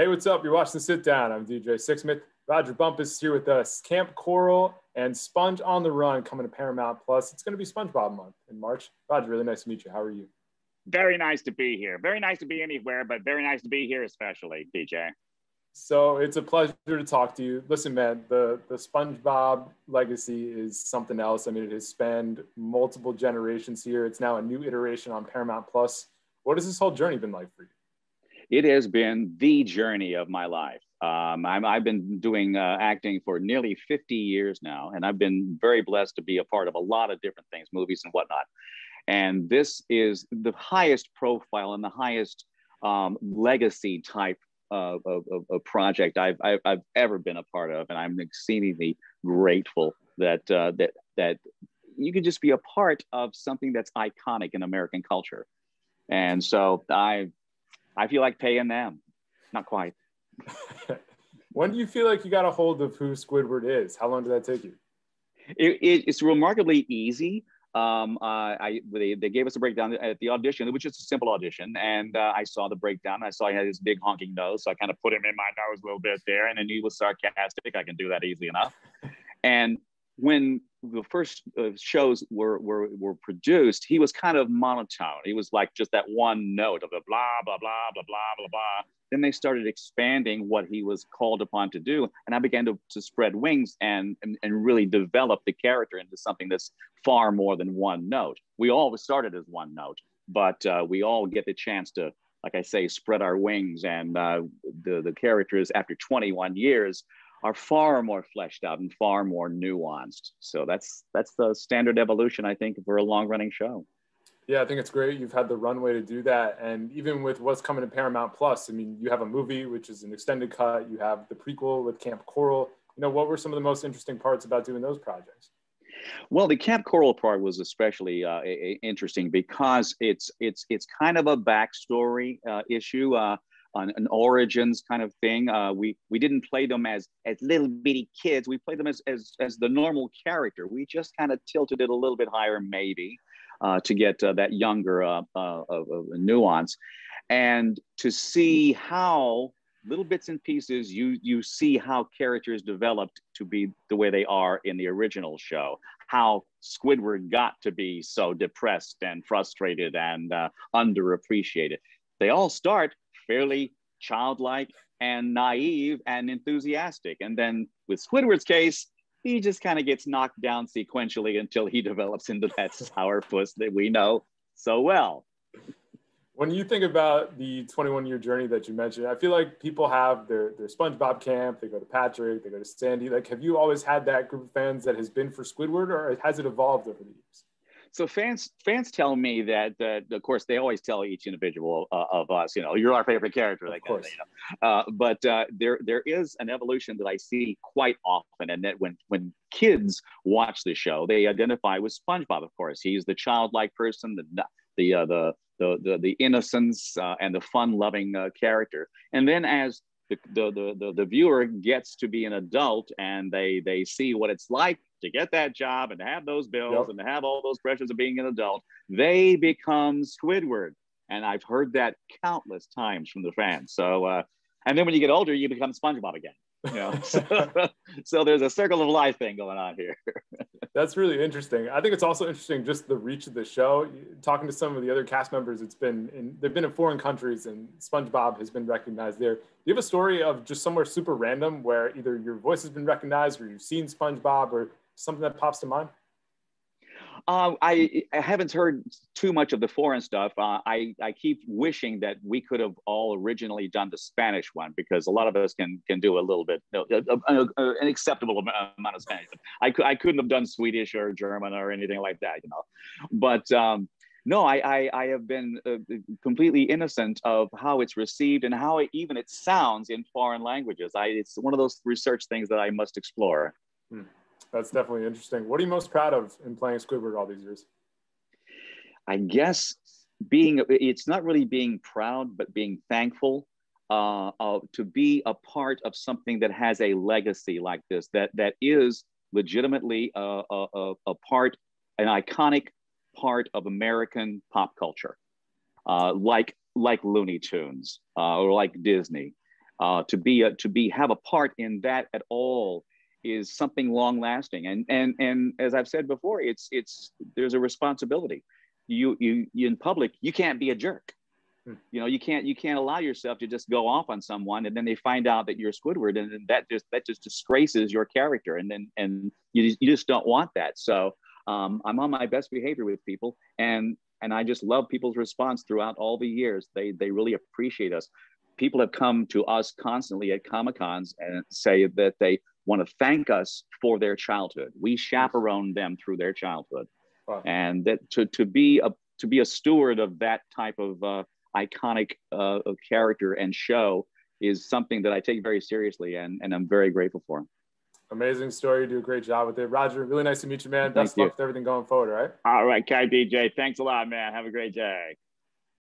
Hey, what's up? You're watching the Sit Down. I'm DJ Sixsmith. Rodger Bumpass here with us. Kamp Koral and Sponge on the Run coming to Paramount Plus. It's going to be SpongeBob month in March. Roger, really nice to meet you. How are you? Very nice to be here. Very nice to be anywhere, but very nice to be here, especially DJ. So it's a pleasure to talk to you. Listen, man, the the SpongeBob legacy is something else. I mean, it has spanned multiple generations here. It's now a new iteration on Paramount Plus. What has this whole journey been like for you? It has been the journey of my life. Um, i have been doing uh, acting for nearly 50 years now, and I've been very blessed to be a part of a lot of different things, movies and whatnot. And this is the highest profile and the highest um, legacy type of, of, of project I've, I've, I've, ever been a part of. And I'm exceedingly grateful that, uh, that, that you can just be a part of something that's iconic in American culture. And so I I feel like paying them. Not quite. when do you feel like you got a hold of who Squidward is? How long did that take you? It, it, it's remarkably easy. Um, uh, I they, they gave us a breakdown at the audition, It was just a simple audition, and uh, I saw the breakdown. I saw he had this big honking nose, so I kind of put him in my nose a little bit there, and then he was sarcastic. I can do that easily enough. And when the first uh, shows were, were were produced, he was kind of monotone. He was like just that one note of the blah blah blah blah blah blah blah. Then they started expanding what he was called upon to do, and I began to, to spread wings and, and and really develop the character into something that's far more than one note. We all started as one note, but uh, we all get the chance to, like I say, spread our wings. And uh, the the characters after 21 years are far more fleshed out and far more nuanced. So that's that's the standard evolution, I think, for a long running show. Yeah, I think it's great. You've had the runway to do that, and even with what's coming to Paramount Plus, I mean, you have a movie which is an extended cut. You have the prequel with Kamp Koral. You know, what were some of the most interesting parts about doing those projects? Well, the Kamp Koral part was especially uh, interesting because it's it's it's kind of a backstory uh, issue. Uh, an, an origins kind of thing. Uh, we we didn't play them as as little bitty kids. We played them as as as the normal character. We just kind of tilted it a little bit higher, maybe, uh, to get uh, that younger uh, uh, nuance, and to see how little bits and pieces you you see how characters developed to be the way they are in the original show how squidward got to be so depressed and frustrated and uh, underappreciated they all start fairly childlike and naive and enthusiastic. And then with Squidward's case, he just kind of gets knocked down sequentially until he develops into that sourpuss that we know so well. When you think about the 21 year journey that you mentioned, I feel like people have their, their SpongeBob camp, they go to Patrick, they go to Sandy. Like, have you always had that group of fans that has been for Squidward or has it evolved over the years? So fans fans tell me that that of course they always tell each individual uh, of us you know you're our favorite character of course. Of, you know? uh, but uh, there there is an evolution that I see quite often and that when when kids watch the show they identify with SpongeBob of course he's the childlike person the the uh, the, the, the the innocence uh, and the fun loving uh, character and then as the, the, the, the viewer gets to be an adult and they they see what it's like to get that job and to have those bills yep. and to have all those pressures of being an adult, they become Squidward. And I've heard that countless times from the fans. So, uh, and then when you get older, you become SpongeBob again. You know? so, so there's a circle of life thing going on here. That's really interesting. I think it's also interesting just the reach of the show. Talking to some of the other cast members, it's been in, they've been in foreign countries, and SpongeBob has been recognized there. Do you have a story of just somewhere super random where either your voice has been recognized, or you've seen SpongeBob, or something that pops to mind? Uh, I, I, haven't heard too much of the foreign stuff. Uh, I, I keep wishing that we could have all originally done the Spanish one because a lot of us can can do a little bit, a, a, a, an acceptable amount of Spanish. I, I couldn't have done Swedish or German or anything like that, you know. But um, no, I, I, I, have been uh, completely innocent of how it's received and how it, even it sounds in foreign languages. I, it's one of those research things that I must explore. Hmm that's definitely interesting. What are you most proud of in playing Squidward all these years? I guess being it's not really being proud, but being thankful uh, uh, to be a part of something that has a legacy like this, that that is legitimately a, a, a part, an iconic part of American pop culture, uh, like like Looney Tunes uh, or like Disney. uh, to be a, to be have a part in that at all is something long lasting. And and and as I've said before, it's it's there's a responsibility. You you, you in public, you can't be a jerk. Hmm. You know, you can't you can't allow yourself to just go off on someone and then they find out that you're Squidward and then that just that just disgraces your character and then and you you just don't want that. So um, I'm on my best behavior with people and and I just love people's response throughout all the years. They they really appreciate us. People have come to us constantly at Comic Cons and say that they want to thank us for their childhood. We chaperoned them through their childhood, wow. and that to to be a to be a steward of that type of uh, iconic uh, character and show is something that I take very seriously, and and I'm very grateful for. Amazing story. You do a great job with it. Rodger, really nice to meet you, man. Best Thank luck with everything going forward, right? All right, Kai DJ. Thanks a lot, man. Have a great day.